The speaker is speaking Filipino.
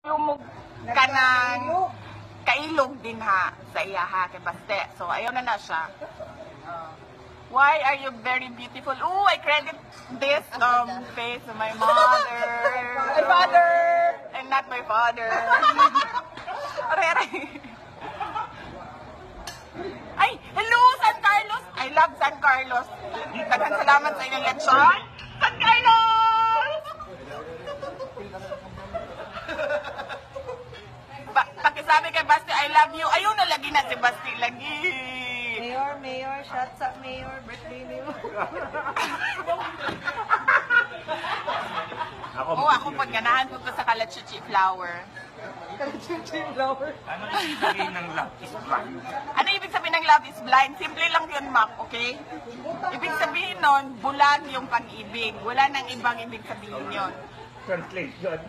lumog ka ng kailog din ha sa iya ha kay Baste. So ayaw na na siya. Why are you very beautiful? Ooh, I credit this um face to my mother. My father! And not my father. Ay, hello, San Carlos! I love San Carlos. Daghang salamat sa inyong lechon. San Carlos! Ba pakisabi kay Basti, I love you. Ayaw na lagi na si Basti lagi. Mayor, Mayor, shots up, Mayor, birthday ni mo. Ako, Oo, ako pag ganahan ko ko sa kalachuchi flower. Kalachuchi flower. Ano yung sabihin ng love is blind? Ano ibig sabihin ng love is blind? Simple lang yun, Mac, okay? Ibig sabihin nun, bulag yung pag-ibig. Wala nang ibang ibig sabihin yun. Translation.